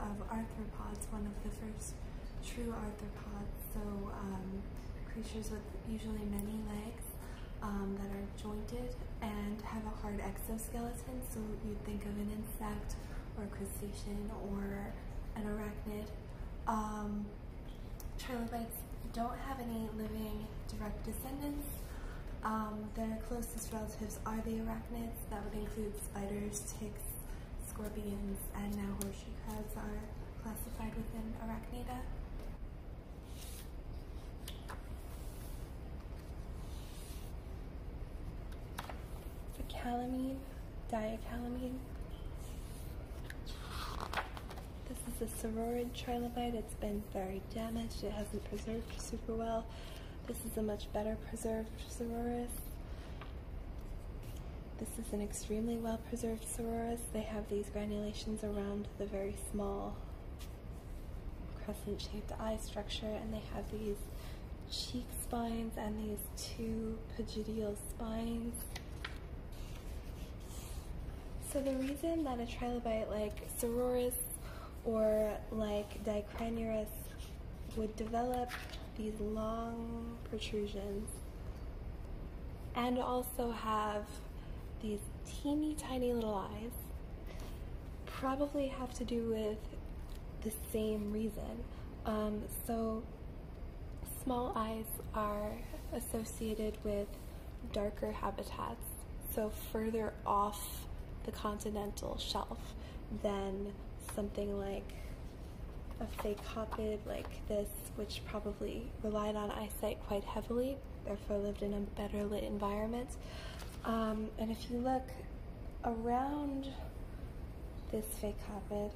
of arthropods, one of the first true arthropods, so um, creatures with usually many legs um, that are jointed and have a hard exoskeleton, so you'd think of an insect or crustacean or an arachnid. Um, trilobites don't have any living direct descendants. Um, their closest relatives are the arachnids. That would include spiders, ticks, scorpions, and now horseshoe crabs are classified within arachnida. The Calymene, Diacalymene. This is a saurorid trilobite. It's been very damaged. It hasn't preserved super well. This is a much better preserved Sauroris. This is an extremely well preserved Sauroris. They have these granulations around the very small crescent shaped eye structure, and they have these cheek spines and these two pygidial spines. So, the reason that a trilobite like Sauroris or like Dicranurus would develop these long protrusions and also have these teeny tiny little eyes probably have to do with the same reason. Um, so, small eyes are associated with darker habitats, so further off the continental shelf than something like a phacopoid like this, which probably relied on eyesight quite heavily, therefore lived in a better lit environment. Um, and if you look around this phacopoid,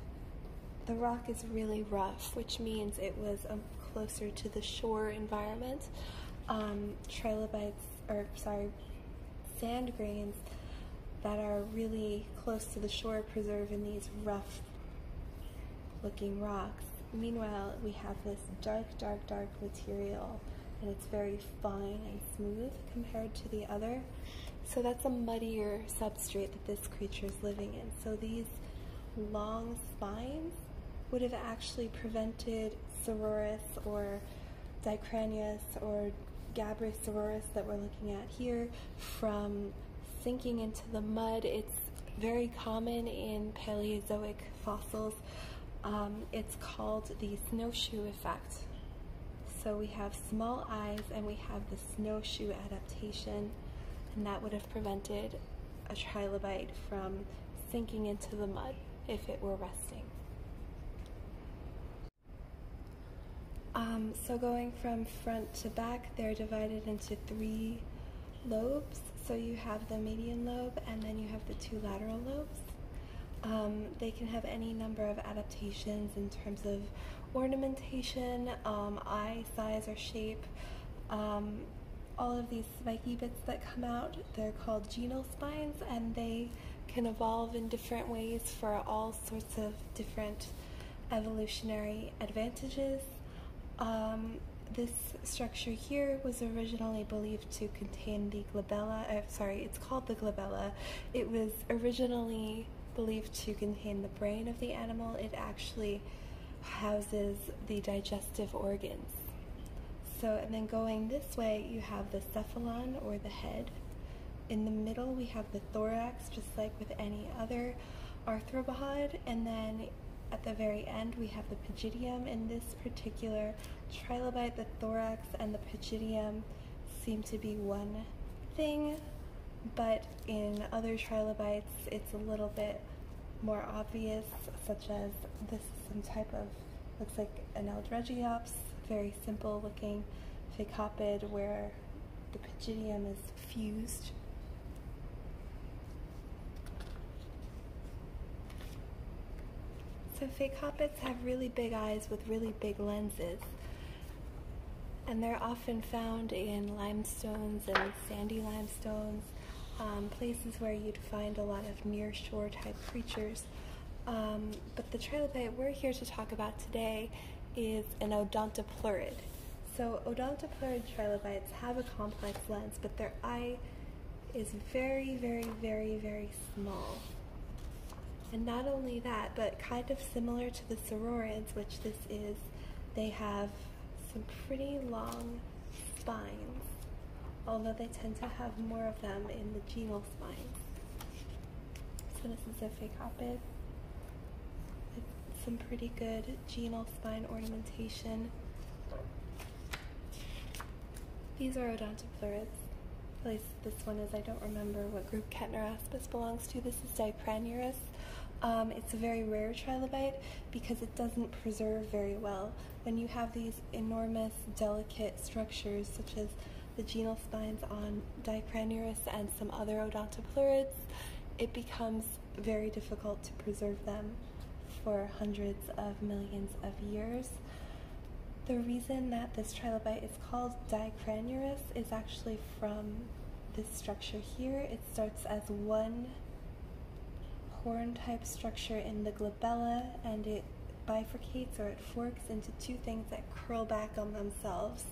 the rock is really rough, which means it was um, closer to the shore environment. Um, trilobites, or sorry, sand grains that are really close to the shore preserve in these rough looking rocks. Meanwhile, we have this dark, dark, dark material and it's very fine and smooth compared to the other. So that's a muddier substrate that this creature is living in. So these long spines would have actually prevented Sauroris or Dicranurus or Gabrus sauroris that we're looking at here from sinking into the mud. It's very common in Paleozoic fossils. Um, it's called the snowshoe effect. So we have small eyes and we have the snowshoe adaptation, and that would have prevented a trilobite from sinking into the mud if it were resting. Um, so going from front to back, they're divided into three lobes. So you have the median lobe and then you have the two lateral lobes. Um, they can have any number of adaptations in terms of ornamentation, um, eye size or shape. Um, all of these spiky bits that come out, they're called genal spines, and they can evolve in different ways for all sorts of different evolutionary advantages. Um, this structure here was originally believed to contain the glabella. Uh, sorry, it's called the glabella. It was originally believed to contain the brain of the animal. It actually houses the digestive organs. So, and then going this way, you have the cephalon or the head. In the middle, we have the thorax, just like with any other arthropod, and then at the very end, we have the pygidium. In this particular trilobite, the thorax and the pygidium seem to be one thing, but in other trilobites, it's a little bit more obvious, such as this is some type of, looks like an Eldredgeops, very simple looking phacopoid where the pygidium is fused So phacopods have really big eyes with really big lenses. And they're often found in limestones and sandy limestones, um, places where you'd find a lot of near shore type creatures. Um, but the trilobite we're here to talk about today is an odontopleurid. So odontopleurid trilobites have a complex lens, but their eye is very, very, very, very small. And not only that, but kind of similar to the sauroriids, which this is, they have some pretty long spines, although they tend to have more of them in the genal spines. So this is a phacops. Some pretty good genal spine ornamentation. These are odontopleuroids. At least this one is. I don't remember what group Kettneraspis belongs to. This is Dicranurus. Um, it's a very rare trilobite because it doesn't preserve very well. When you have these enormous, delicate structures, such as the genal spines on Dicranurus and some other odontopleuroids, it becomes very difficult to preserve them for hundreds of millions of years. The reason that this trilobite is called Dicranurus is actually from this structure here. It starts as one horn type structure in the glabella and it bifurcates or it forks into two things that curl back on themselves.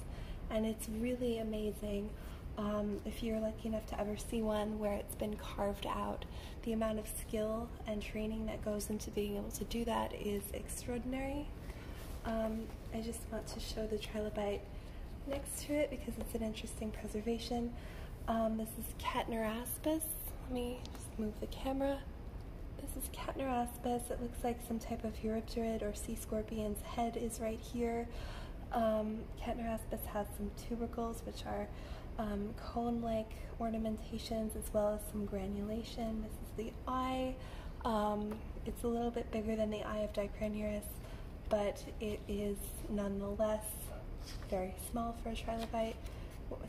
And it's really amazing um, if you're lucky enough to ever see one where it's been carved out. The amount of skill and training that goes into being able to do that is extraordinary. Um, I just want to show the trilobite next to it because it's an interesting preservation. Um, this is Kettneraspis. Let me just move the camera. This is Kettneraspis. It looks like some type of Eurypterid or sea scorpion's head is right here. Um, Kettneraspis has some tubercles, which are um, cone-like ornamentations, as well as some granulation. This is the eye. Um, it's a little bit bigger than the eye of Dicranurus, but it is nonetheless very small for a trilobite,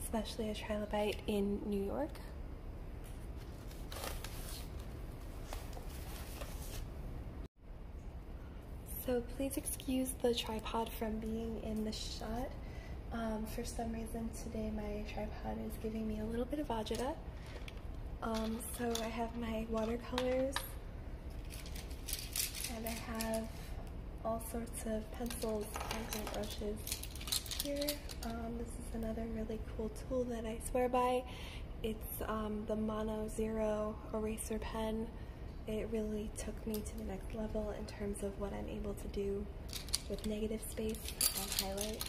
especially a trilobite in New York. So please excuse the tripod from being in the shot. Um, for some reason today my tripod is giving me a little bit of agita. Um, so I have my watercolors and I have all sorts of pencils and paintbrushes here. Um, this is another really cool tool that I swear by. It's um, the Mono Zero eraser pen it really took me to the next level in terms of what I'm able to do with negative space and highlight.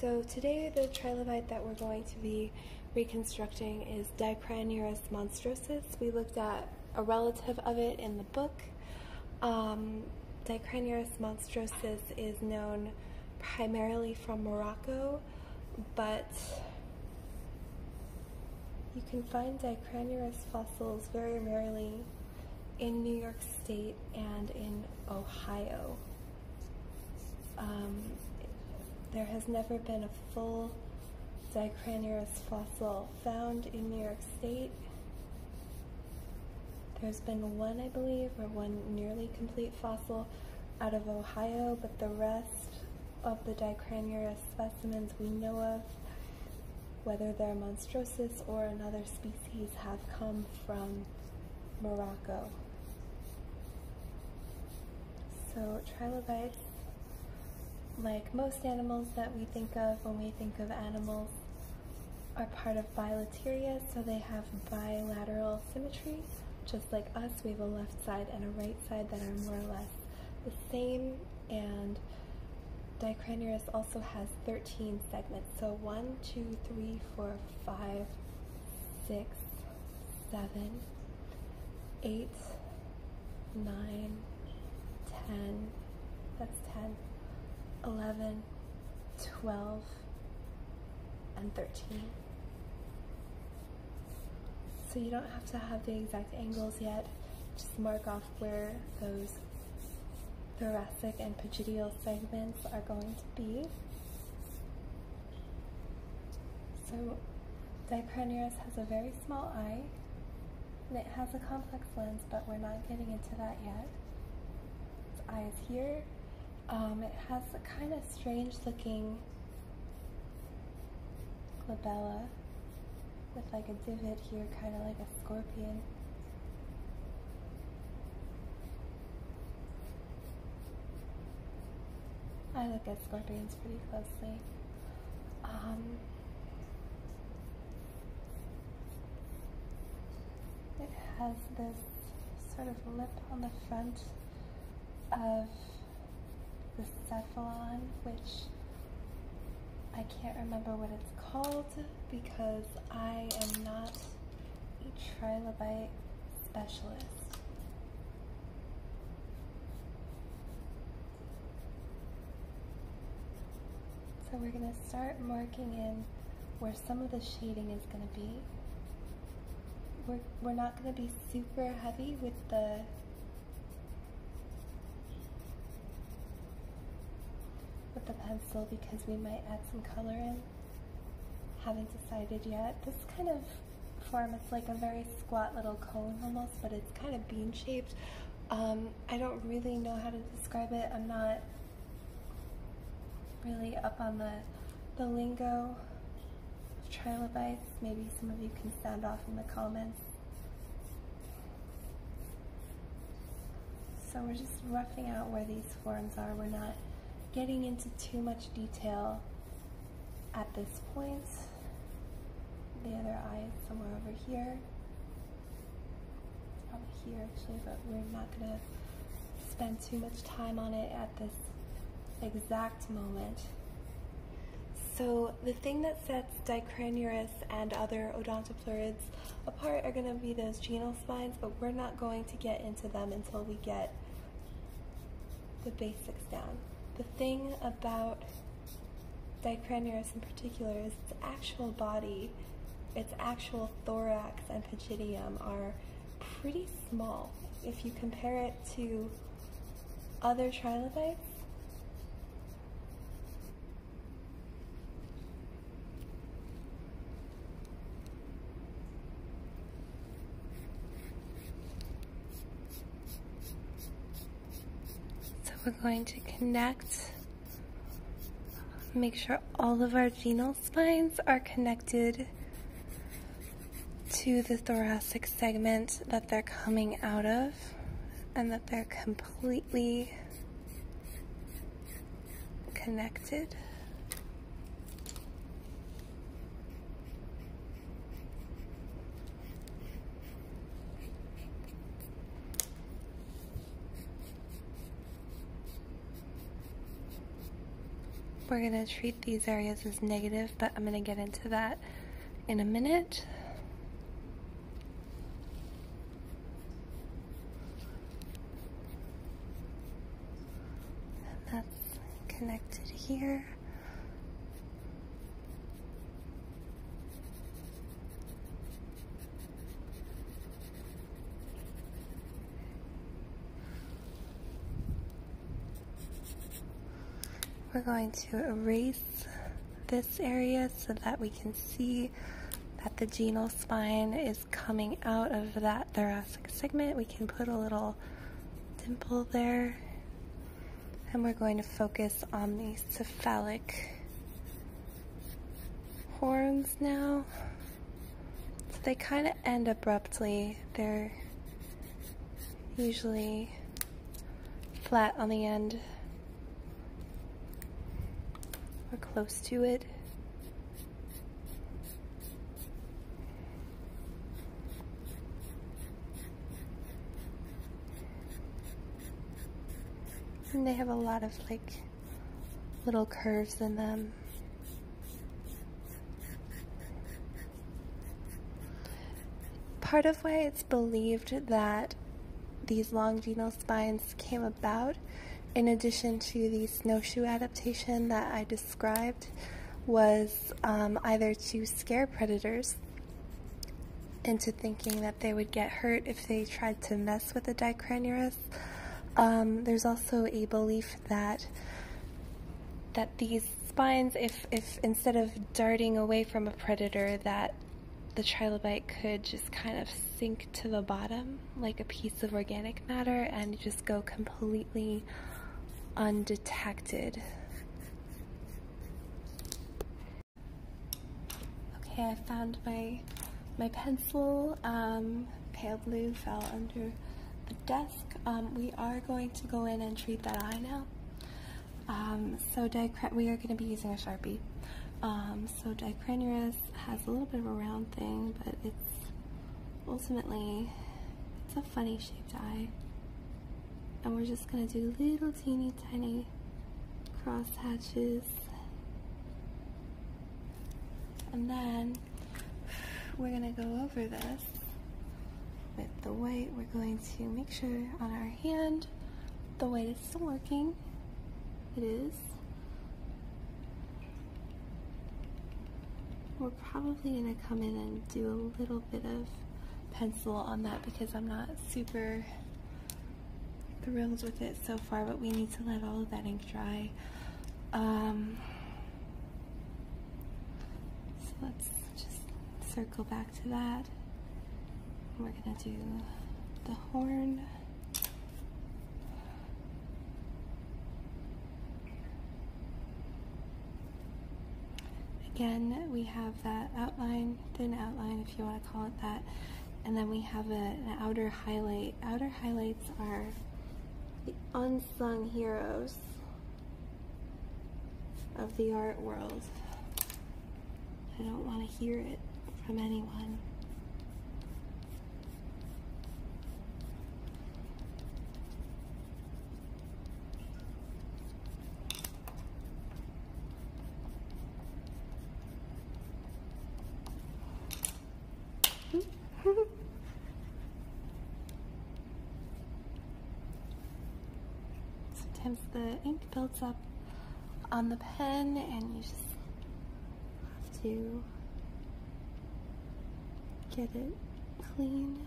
So today the trilobite that we're going to be reconstructing is Dicranurus monstrosus. We looked at a relative of it in the book. Um, Dicranurus monstrosus is known primarily from Morocco, but you can find Dicranurus fossils very rarely in New York State and in Ohio. Um, there has never been a full Dicranurus fossil found in New York State. There's been one, I believe, or one nearly complete fossil out of Ohio, but the rest of the Dicranurus specimens we know of whether they're monstrosus or another species, have come from Morocco. So trilobites, like most animals that we think of when we think of animals, are part of bilateria, so they have bilateral symmetry. Just like us, we have a left side and a right side that are more or less the same, and Dicranurus also has 13 segments. So 1, 2, 3, 4, 5, 6, 7, 8, 9, 10, that's 10, 11, 12, and 13. So you don't have to have the exact angles yet, just mark off where those thoracic and pygidial segments are going to be. So Dicranurus has a very small eye, and it has a complex lens, but we're not getting into that yet. Its eye is here. Um, it has a kind of strange looking glabella with like a divot here, kind of like a scorpion. I look at scorpions pretty closely. Um, it has this sort of lip on the front of the cephalon, which I can't remember what it's called because I am not a trilobite specialist. So we're going to start marking in where some of the shading is going to be. We're, we're not going to be super heavy with the with the pencil because we might add some color in. Haven't decided yet. This kind of form, it's like a very squat little cone almost, but it's kind of bean shaped. Um, I don't really know how to describe it. I'm not really up on the, the lingo of trilobites. Maybe some of you can sound off in the comments. So we're just roughing out where these forms are. We're not getting into too much detail at this point. The other eye is somewhere over here. Probably here actually, but we're not to spend too much time on it at this exact moment. So the thing that sets Dicranurus and other odontopleurids apart are going to be those genal spines, but we're not going to get into them until we get the basics down. The thing about Dicranurus in particular is its actual body, its actual thorax and pygidium are pretty small. If you compare it to other trilobites, we're going to connect, make sure all of our genal spines are connected to the thoracic segment that they're coming out of and that they're completely connected. We're going to treat these areas as negative, but I'm going to get into that in a minute. And that's connected here. We're going to erase this area so that we can see that the genal spine is coming out of that thoracic segment. We can put a little dimple there. And we're going to focus on the cephalic horns now. So they kind of end abruptly. They're usually flat on the end or close to it. And they have a lot of like little curves in them. Part of why it's believed that these long genal spines came about in addition to the snowshoe adaptation that I described, was um, either to scare predators into thinking that they would get hurt if they tried to mess with the Dicranurus. Um, there's also a belief that that these spines, if if instead of darting away from a predator, that the trilobite could just kind of sink to the bottom like a piece of organic matter and just go completely undetected. Okay, I found my my pencil. Um, pale blue fell under the desk. Um, we are going to go in and treat that eye now. Um, so we are going to be using a Sharpie. Um, so Dicranurus has a little bit of a round thing, but it's ultimately, it's a funny shaped eye. And we're just going to do little teeny tiny cross hatches. And then we're going to go over this with the white. We're going to make sure on our hand the white is still working. It is. We're probably going to come in and do a little bit of pencil on that because I'm not super thrilled with it so far, but we need to let all of that ink dry. Um, so let's just circle back to that. We're gonna do the horn. Again, we have that outline, thin outline if you want to call it that, and then we have a, an outer highlight. Outer highlights are the unsung heroes of the art world. I don't want to hear it from anyone. Sometimes the ink builds up on the pen and you just have to get it clean.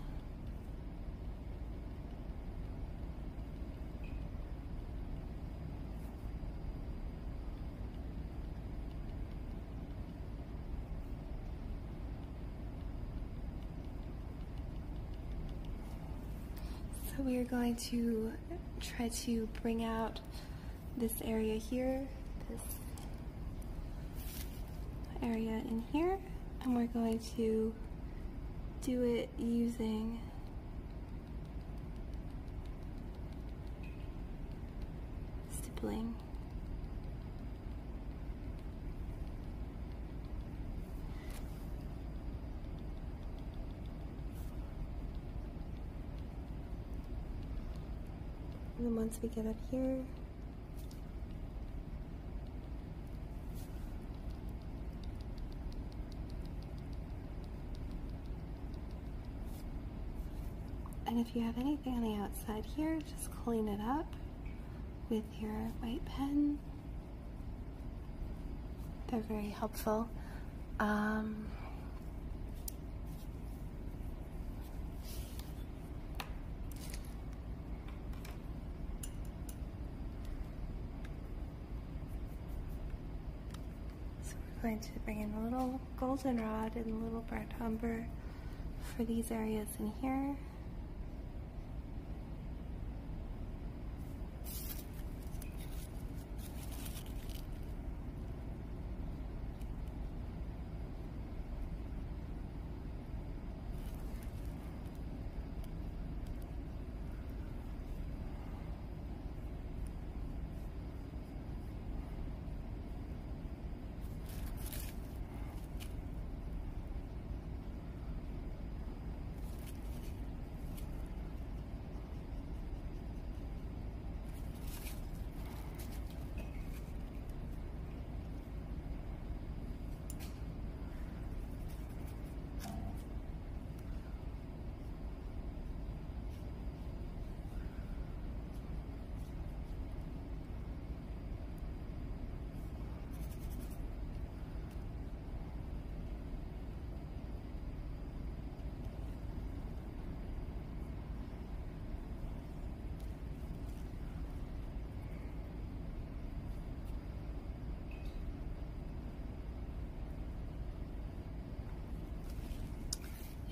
So we are going to try to bring out this area here, this area in here, and we're going to do it using stippling. And then once we get up here, And if you have anything on the outside here, just clean it up with your white pen. They're very helpful. Um, so we're going to bring in a little goldenrod and a little burnt umber for these areas in here.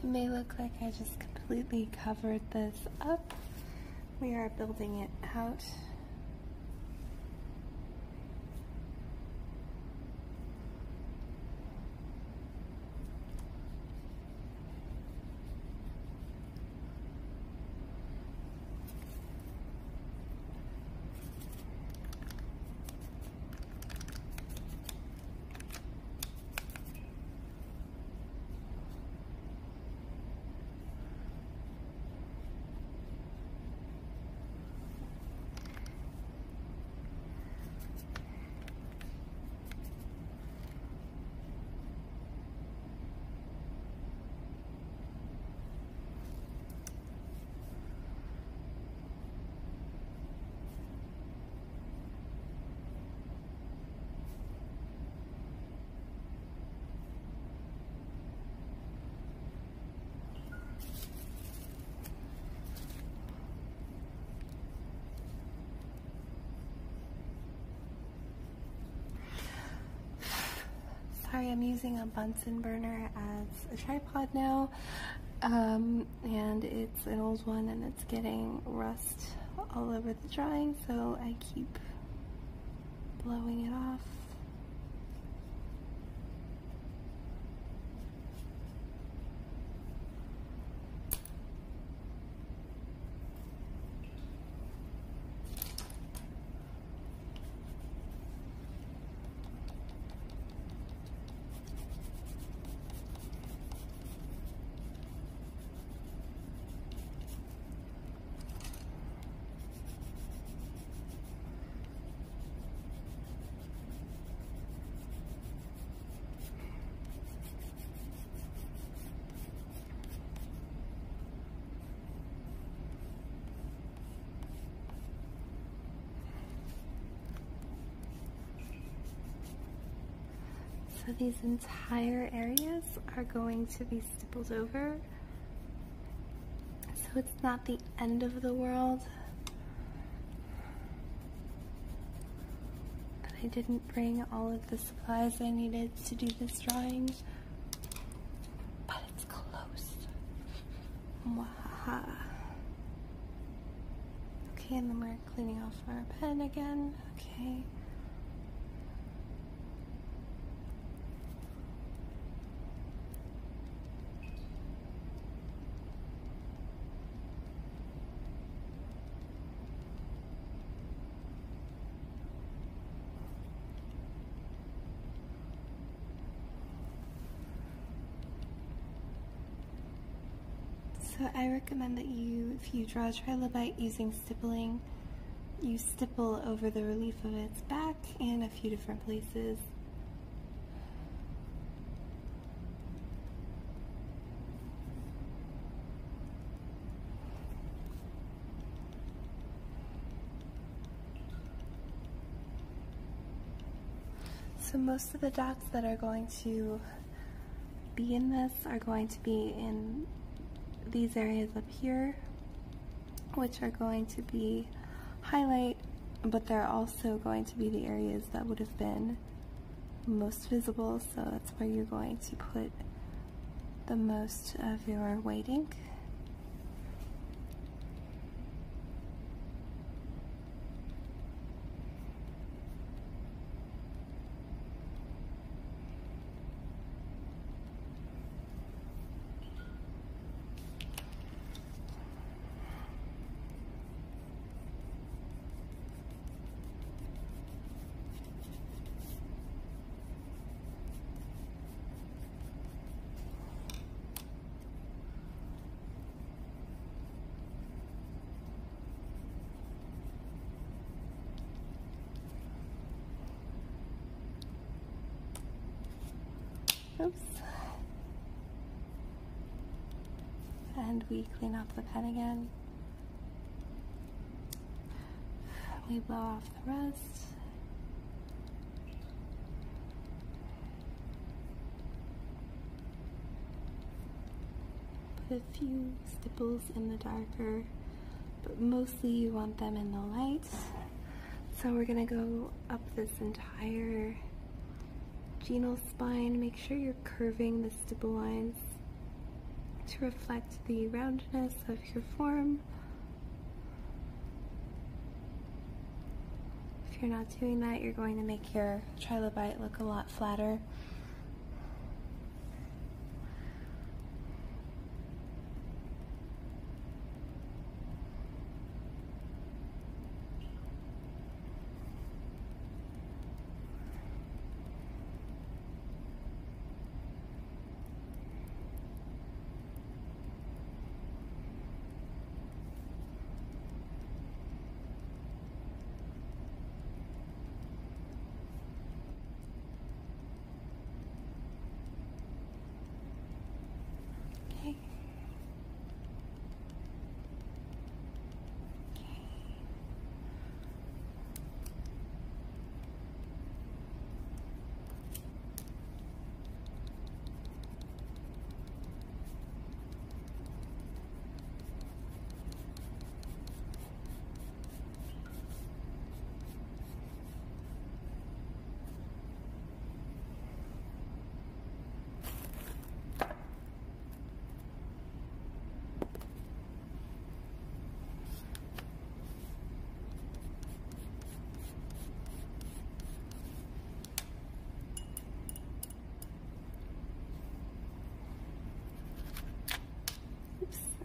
It may look like I just completely covered this up. We are building it out. Sorry, I'm using a Bunsen burner as a tripod now, um, and it's an old one and it's getting rust all over the drawing, so I keep blowing it off. So these entire areas are going to be stippled over. So it's not the end of the world. But I didn't bring all of the supplies I needed to do this drawing. But it's close. Mwahaha. Okay, and then we're cleaning off our pen again. Okay. So I recommend that you, if you draw a trilobite using stippling, you stipple over the relief of its back in a few different places. So most of the dots that are going to be in this are going to be in these areas up here, which are going to be highlight, but they're also going to be the areas that would have been most visible, so that's where you're going to put the most of your white ink. Oops. And we clean off the pen again. We blow off the rest. Put a few stipples in the darker, but mostly you want them in the light. So we're gonna go up this entire genal spine, make sure you're curving the stipple lines to reflect the roundness of your form. If you're not doing that, you're going to make your trilobite look a lot flatter.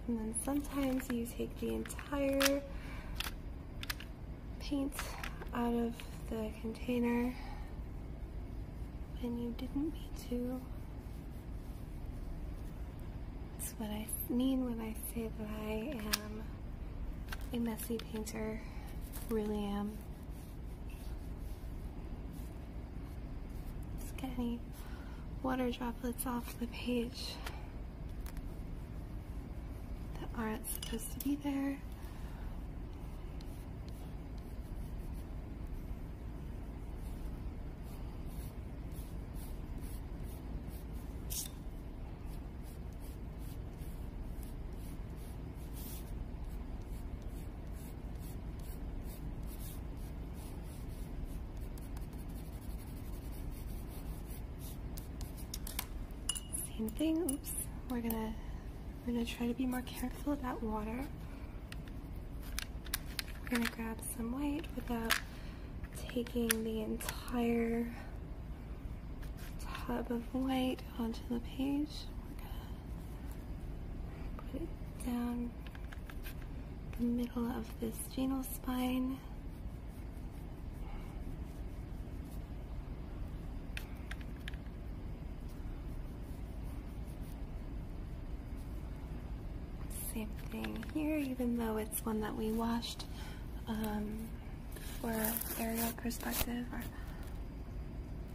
And then sometimes you take the entire paint out of the container and you didn't mean to. That's what I mean when I say that I am a messy painter. Really am. Just get any water droplets off the page aren't supposed to be there. Same thing, oops. We're gonna we're gonna try to be more careful about water. We're gonna grab some white without taking the entire tub of white onto the page. We're gonna put it down the middle of this genal spine. Same thing here, even though it's one that we washed um, for aerial perspective or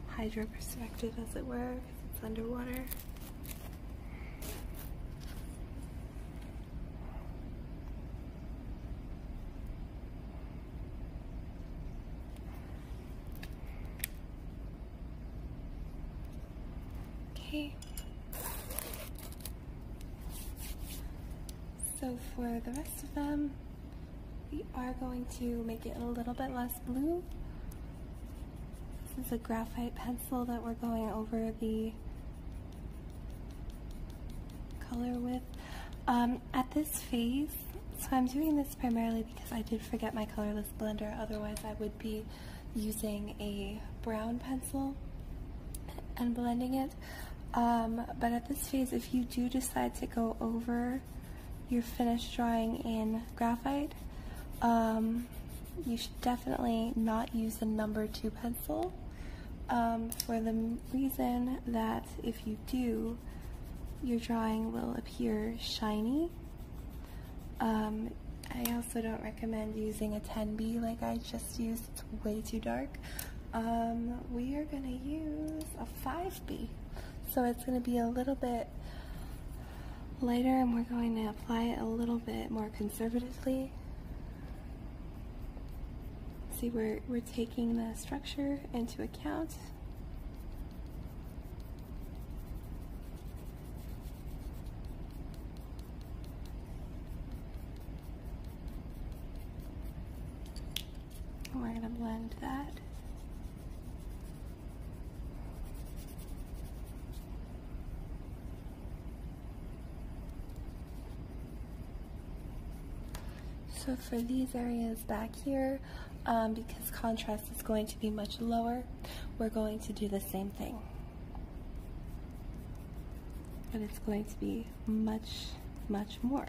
hydro perspective, as it were, because it's underwater. Okay. So for the rest of them, we are going to make it a little bit less blue. This is a graphite pencil that we're going over the color with. Um, at this phase, so I'm doing this primarily because I did forget my colorless blender, otherwise I would be using a brown pencil and blending it. Um, but at this phase, if you do decide to go over your finished drawing in graphite, um, you should definitely not use the number two pencil um, for the reason that if you do, your drawing will appear shiny. Um, I also don't recommend using a 10B like I just used, it's way too dark. Um, we are going to use a 5B. So it's going to be a little bit lighter and we're going to apply it a little bit more conservatively. See, we're, we're taking the structure into account. we're going to blend that. So for these areas back here, um, because contrast is going to be much lower, we're going to do the same thing. But it's going to be much, much more.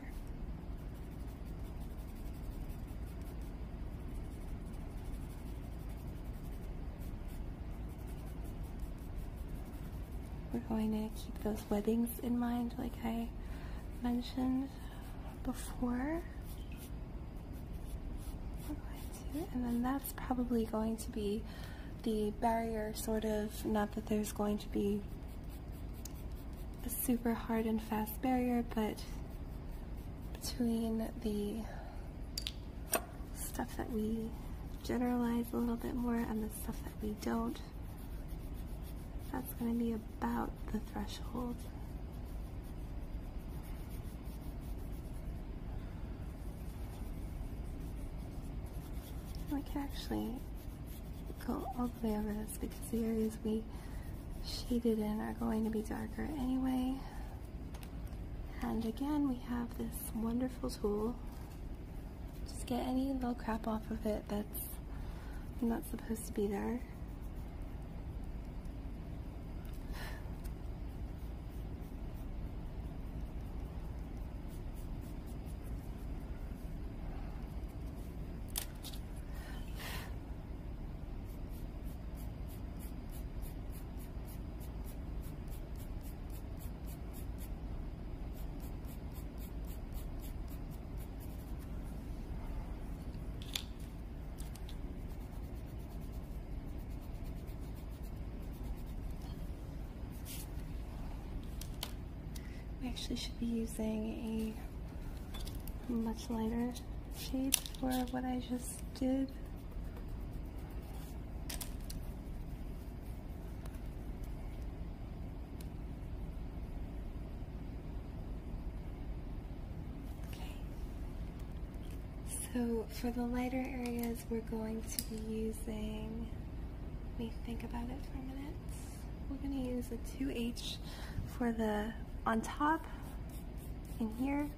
We're going to keep those webbings in mind like I mentioned before. And then that's probably going to be the barrier, sort of, not that there's going to be a super hard and fast barrier, but between the stuff that we generalize a little bit more and the stuff that we don't, that's going to be about the threshold. Can actually go all the way over this because the areas we shaded in are going to be darker anyway. And again, we have this wonderful tool. Just get any little crap off of it that's not supposed to be there. actually should be using a much lighter shade for what I just did. So for the lighter areas, we're going to be using, let me think about it for a minute. We're going to use a 2H for the on top in here.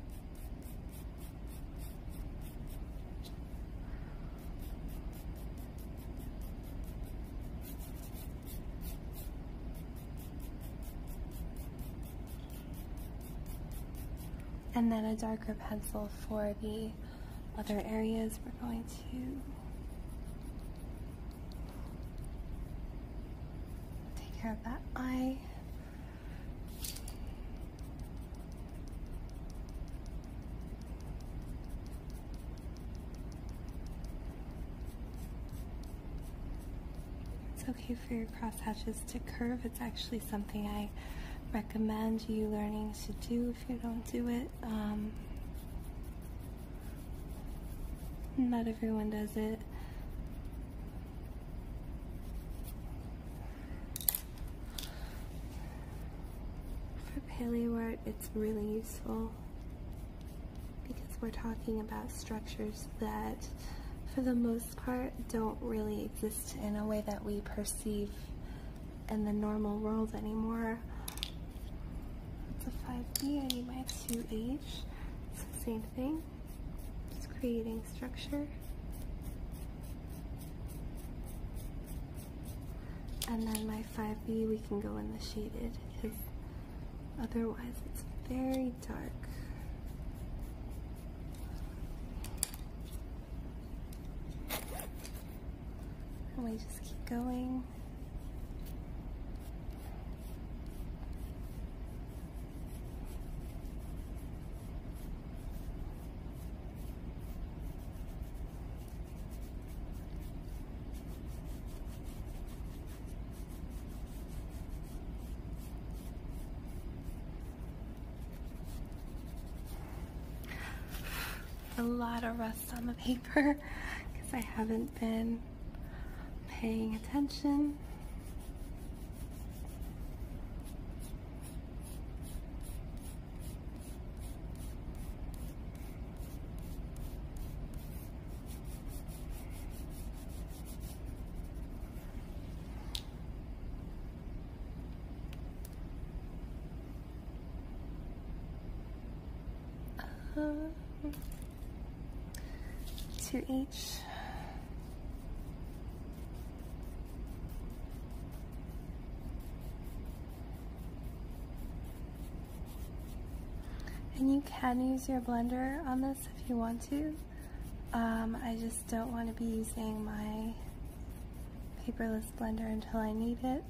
And then a darker pencil for the other areas. We're going to take care of that eye. It's okay for your crosshatches to curve. It's actually something I recommend you learning to do if you don't do it. Um, not everyone does it. For paleo art, it's really useful because we're talking about structures that, for the most part, don't really exist in a way that we perceive in the normal world anymore. It's a 5B, I need my 2H. It's the same thing. Just creating structure. And then my 5B, we can go in the shaded because otherwise it's very dark. And we just keep going. a lot of rust on the paper because I haven't been paying attention. Uh, to each. And you can use your blender on this if you want to. Um, I just don't want to be using my paperless blender until I need it.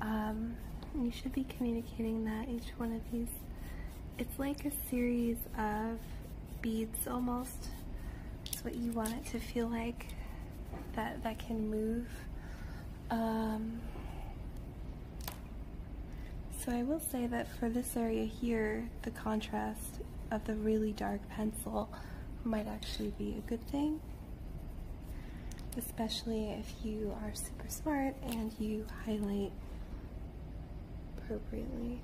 Um, you should be communicating that each one of these. It's like a series of beads almost. It's what you want it to feel like that that can move. Um, so I will say that for this area here, the contrast of the really dark pencil might actually be a good thing. Especially if you are super smart and you highlight appropriately.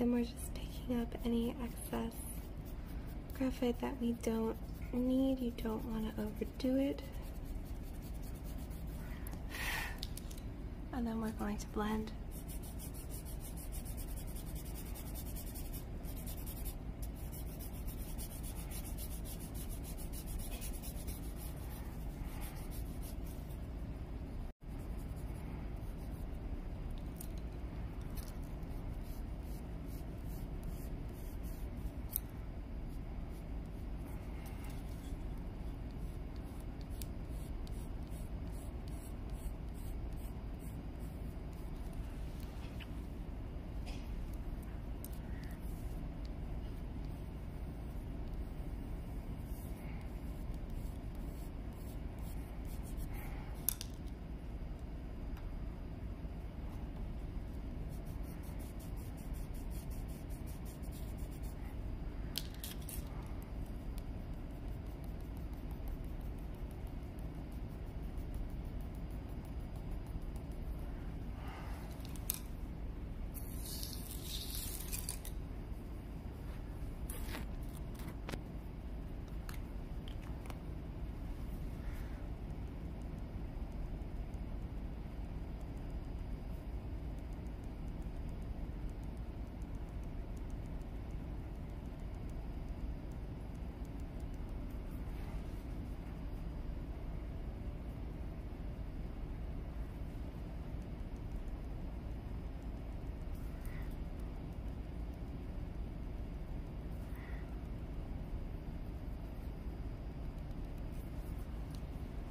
Then we're just picking up any excess graphite that we don't need. You don't want to overdo it. And then we're going to blend.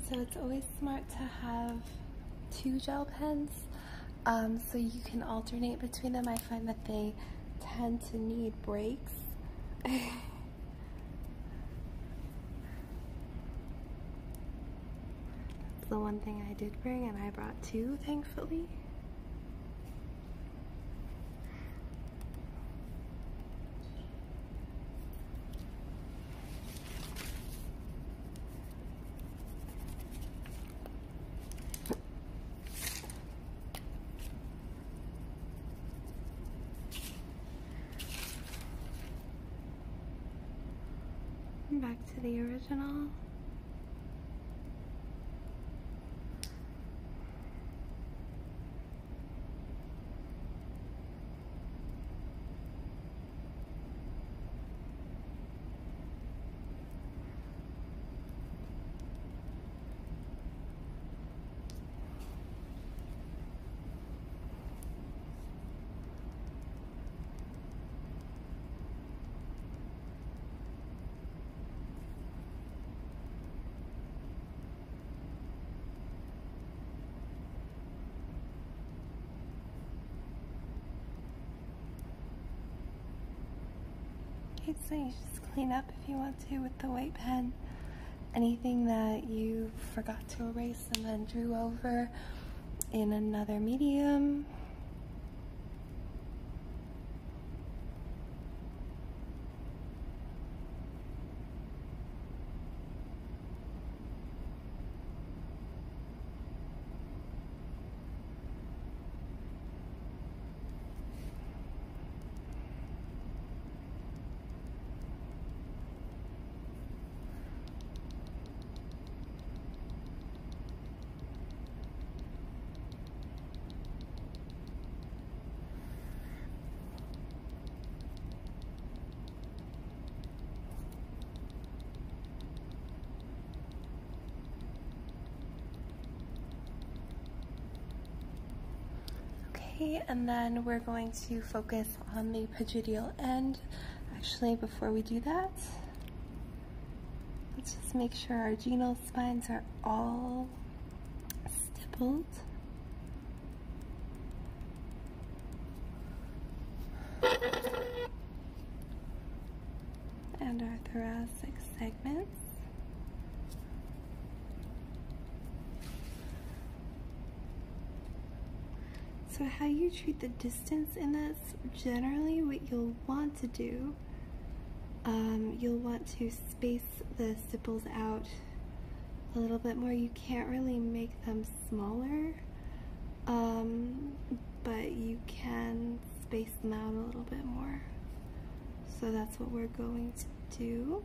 So it's always smart to have two gel pens um, so you can alternate between them. I find that they tend to need breaks. The one thing I did bring and I brought two thankfully. back the original. So you just clean up if you want to with the white pen. Anything that you forgot to erase and then drew over in another medium and then we're going to focus on the pygidial end. Actually, before we do that, let's just make sure our genal spines are all stippled. And our thoracic segments. So how you treat the distance in this, generally what you'll want to do, um, you'll want to space the stipples out a little bit more. You can't really make them smaller, um, but you can space them out a little bit more. So that's what we're going to do.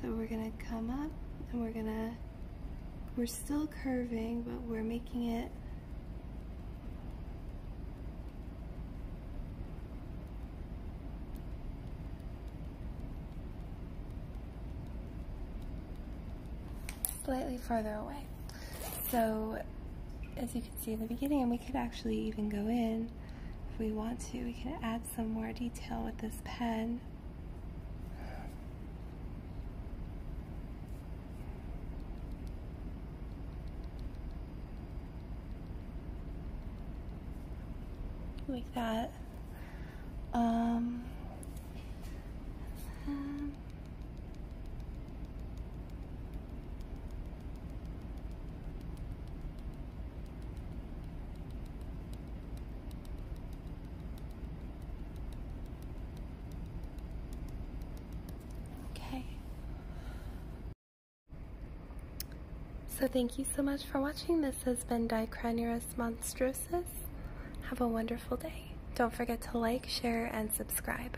So we're gonna come up and we're gonna, we're still curving, but we're making it slightly farther away. So as you can see in the beginning, and we could actually even go in if we want to, we can add some more detail with this pen. Like that. Um, So thank you so much for watching. This has been Dicranurus monstrosus. Have a wonderful day. Don't forget to like, share, and subscribe.